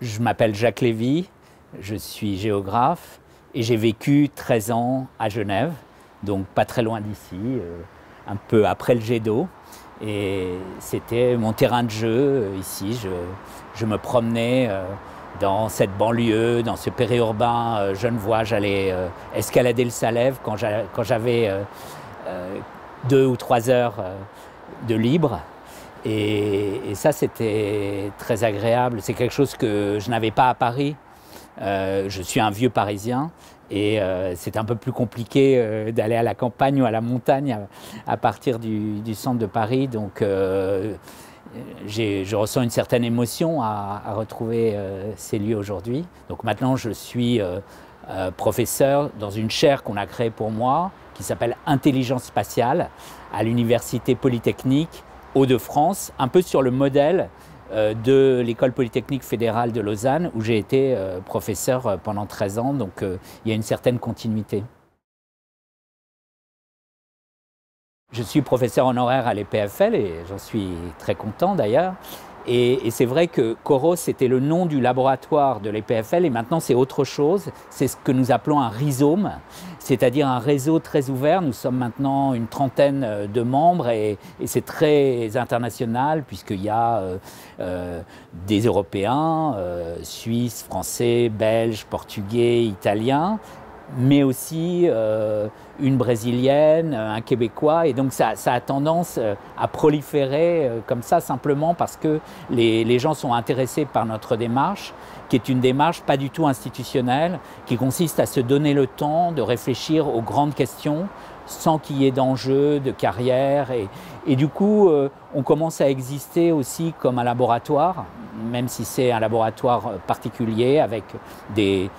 Je m'appelle Jacques Lévy, je suis géographe et j'ai vécu 13 ans à Genève, donc pas très loin d'ici, euh, un peu après le jet d'eau. Et c'était mon terrain de jeu euh, ici. Je, me promenais euh, dans cette banlieue, dans ce périurbain genevois. J'allais escalader le Salève quand j'avais deux ou trois heures de libre. Et, ça, c'était très agréable. C'est quelque chose que je n'avais pas à Paris. Euh, je suis un vieux Parisien et euh, c'est un peu plus compliqué euh, d'aller à la campagne ou à la montagne à, partir du, centre de Paris. Donc, je ressens une certaine émotion à, à retrouver ces lieux aujourd'hui. Donc maintenant, je suis professeur dans une chaire qu'on a créée pour moi qui s'appelle Intelligence spatiale à l'Université Polytechnique Hauts-de-France, un peu sur le modèle euh, de l'école polytechnique fédérale de Lausanne, où j'ai été euh, professeur euh, pendant 13 ans, donc il y a une certaine continuité. Je suis professeur honoraire à l'EPFL et j'en suis très content d'ailleurs. Et, c'est vrai que Coros, c'était le nom du laboratoire de l'EPFL et maintenant c'est autre chose. C'est ce que nous appelons un rhizome, c'est-à-dire un réseau très ouvert. Nous sommes maintenant une trentaine euh, de membres et, c'est très international puisqu'il y a euh, euh, des Européens, Suisses, Français, Belges, Portugais, Italiens, mais aussi euh, une brésilienne, un québécois. Et donc ça, a tendance euh, à proliférer euh, comme ça simplement parce que les, gens sont intéressés par notre démarche, qui est une démarche pas du tout institutionnelle, qui consiste à se donner le temps de réfléchir aux grandes questions sans qu'il y ait d'enjeux de carrière. Et du coup, on commence à exister aussi comme un laboratoire, même si c'est un laboratoire particulier avec des,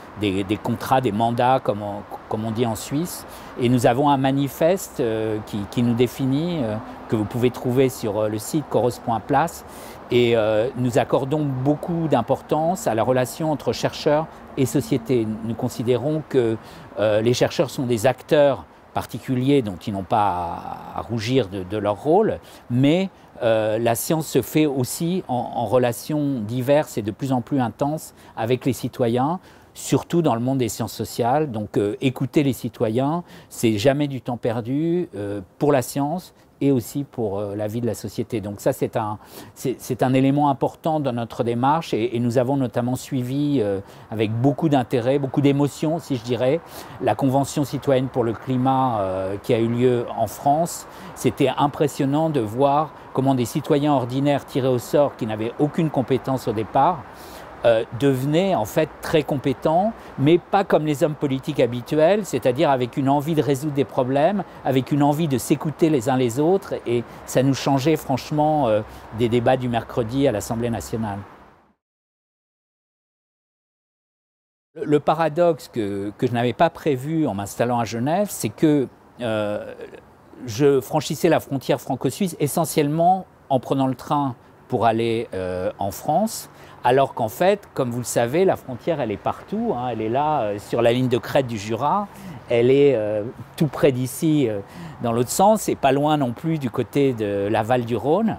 contrats, des mandats, comme on, dit en Suisse. Et nous avons un manifeste euh, qui, qui, nous définit, euh, que vous pouvez trouver sur euh, le site coros.place. Et nous accordons beaucoup d'importance à la relation entre chercheurs et société. Nous considérons que les chercheurs sont des acteurs particuliers dont ils n'ont pas à, rougir de, leur rôle, mais euh, la science se fait aussi en, relations diverses et de plus en plus intenses avec les citoyens, surtout dans le monde des sciences sociales. Donc euh, écouter les citoyens, c'est jamais du temps perdu euh, pour la science et aussi pour euh, la vie de la société. Donc ça, c'est un, c'est, un élément important dans notre démarche et, nous avons notamment suivi euh, avec beaucoup d'intérêt, beaucoup d'émotion, si je dirais, la Convention citoyenne pour le climat euh, qui a eu lieu en France. C'était impressionnant de voir comment des citoyens ordinaires tirés au sort qui n'avaient aucune compétence au départ, euh, devenait en fait très compétent, mais pas comme les hommes politiques habituels, c'est-à-dire avec une envie de résoudre des problèmes, avec une envie de s'écouter les uns les autres, et ça nous changeait franchement euh, des débats du mercredi à l'Assemblée nationale. Le paradoxe que, je n'avais pas prévu en m'installant à Genève, c'est que euh, je franchissais la frontière franco-suisse essentiellement en prenant le train pour aller en France, alors qu'en fait, comme vous le savez, la frontière, elle est partout. Hein. elle est là, euh, sur la ligne de crête du Jura. Elle est euh, tout près d'ici, euh, dans l'autre sens, et pas loin non plus du côté de l'aval du Rhône.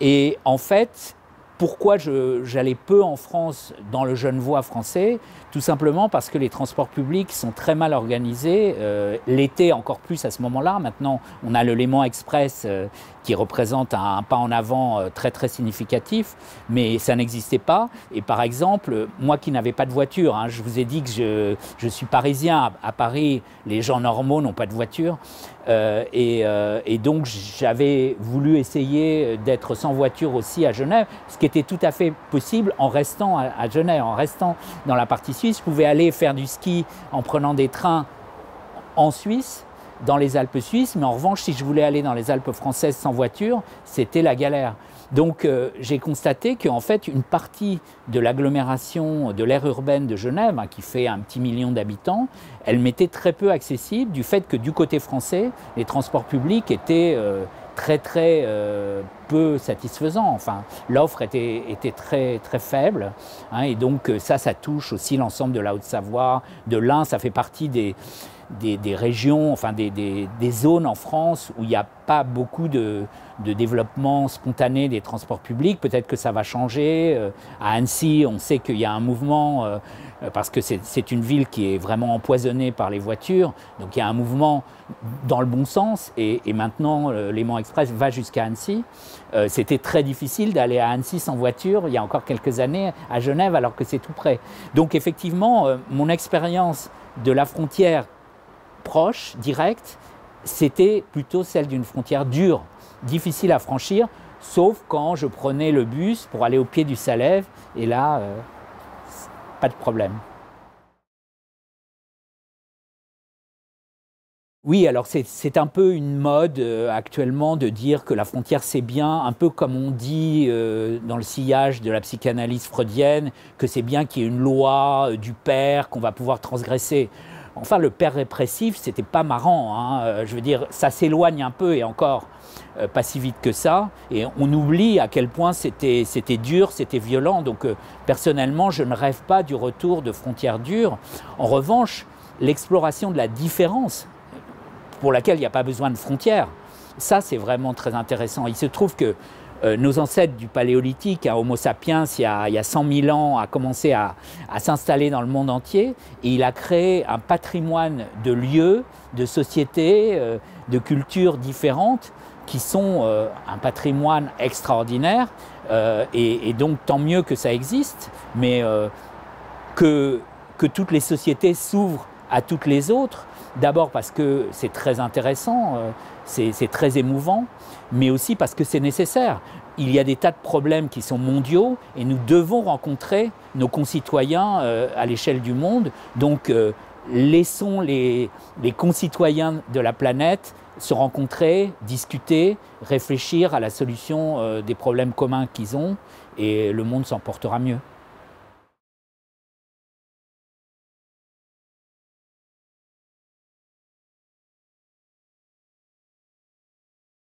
Et en fait, pourquoi j'allais peu en France dans le Genevois français Tout simplement parce que les transports publics sont très mal organisés. Euh, l'été encore plus à ce moment-là. Maintenant, on a le Léman Express euh, qui représente un, pas en avant euh, très très significatif, mais ça n'existait pas. Et par exemple, moi qui n'avais pas de voiture, hein, je vous ai dit que je, suis parisien. À, Paris, les gens normaux n'ont pas de voiture. Et, donc j'avais voulu essayer d'être sans voiture aussi à Genève, ce qui était tout à fait possible en restant à, Genève, en restant dans la partie suisse. Je pouvais aller faire du ski en prenant des trains en Suisse, dans les Alpes suisses, mais en revanche, si je voulais aller dans les Alpes françaises sans voiture, c'était la galère. Donc euh, j'ai constaté qu'en fait, une partie de l'agglomération de l'aire urbaine de Genève, hein, qui fait un petit million d'habitants, elle m'était très peu accessible du fait que du côté français, les transports publics étaient euh, très très euh, peu satisfaisant. Enfin, l'offre était, était, très très faible, hein, et donc euh, ça, ça touche aussi l'ensemble de la Haute-Savoie, de l'Ain. Ça fait partie des, des, régions, enfin des, des, zones en France où il n'y a pas beaucoup de, de, développement spontané des transports publics. Peut-être que ça va changer. Euh, à Annecy, on sait qu'il y a un mouvement, euh, parce que c'est une ville qui est vraiment empoisonnée par les voitures. Donc il y a un mouvement dans le bon sens. Et, maintenant, euh, l'Aimant Express va jusqu'à Annecy. C'était très difficile d'aller à Annecy sans voiture il y a encore quelques années à Genève, alors que c'est tout près. Donc effectivement, mon expérience de la frontière proche, directe, c'était plutôt celle d'une frontière dure, difficile à franchir, sauf quand je prenais le bus pour aller au pied du Salève, et là, euh, pas de problème. Oui, alors c'est un peu une mode euh, actuellement de dire que la frontière c'est bien, un peu comme on dit euh, dans le sillage de la psychanalyse freudienne, que c'est bien qu'il y ait une loi du père qu'on va pouvoir transgresser. Enfin, le père répressif, c'était pas marrant. Hein. Euh, je veux dire, ça s'éloigne un peu et encore euh, pas si vite que ça. Et on oublie à quel point c'était dur, c'était violent. Donc, euh, personnellement, je ne rêve pas du retour de frontières dures. En revanche, l'exploration de la différence, pour laquelle il n'y a pas besoin de frontières, ça, c'est vraiment très intéressant. Il se trouve que euh, nos ancêtres du paléolithique, hein, Homo sapiens, il y, a, il y, a, 100 000 ans, a commencé à, s'installer dans le monde entier. Et il a créé un patrimoine de lieux, de sociétés, euh, de cultures différentes qui sont euh, un patrimoine extraordinaire. Et, donc tant mieux que ça existe, mais que toutes les sociétés s'ouvrent à toutes les autres, d'abord parce que c'est très intéressant, c'est très émouvant, mais aussi parce que c'est nécessaire. Il y a des tas de problèmes qui sont mondiaux et nous devons rencontrer nos concitoyens euh, à l'échelle du monde. Donc euh, laissons les, concitoyens de la planète se rencontrer, discuter, réfléchir à la solution euh, des problèmes communs qu'ils ont et le monde s'en portera mieux.